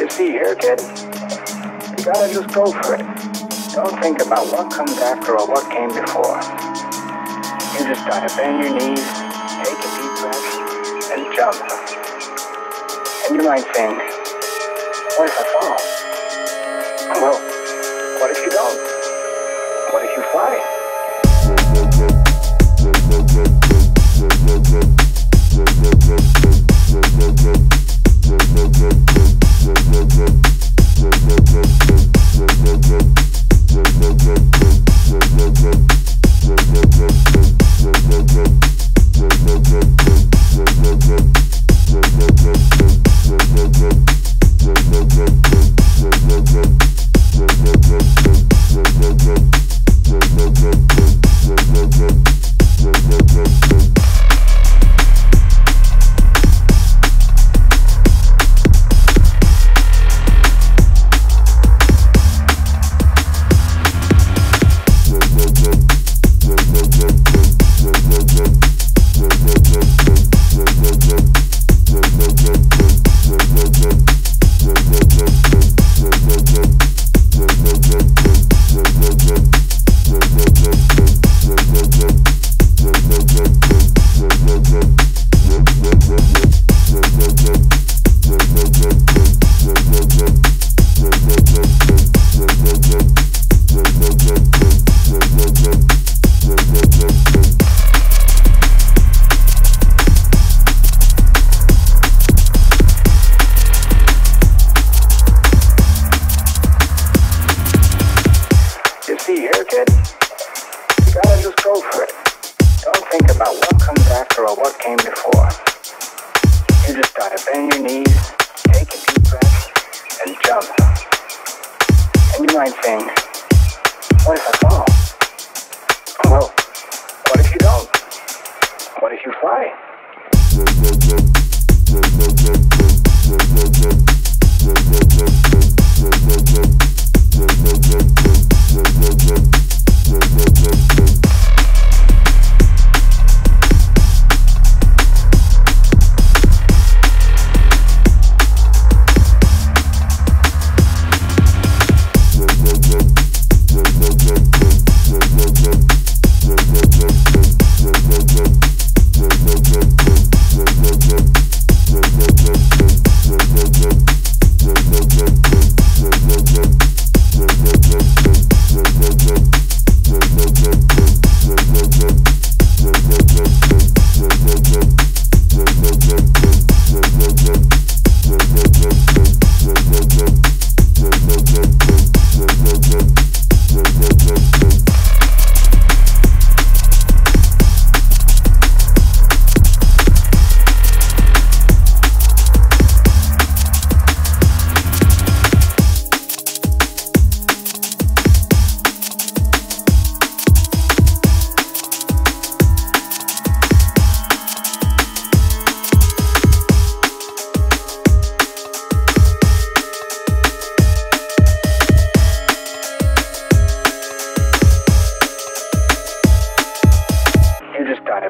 You see here, kid? You gotta just go for it. Don't think about what comes after or what came before. You just gotta bend your knees, take a deep breath, and jump. And you might think, what if I fall? Well, what if you don't? What if you fly? Gotta just go for it. Don't think about what comes after or what came before. You just gotta bend your knees, take a deep breath, and jump. And you might think, what if I fall? Well, what if you don't? What if you fly?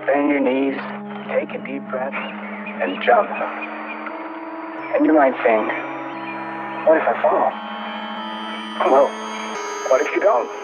Bend your knees, take a deep breath, and jump. And you might think, what if I fall? Well, what if you don't?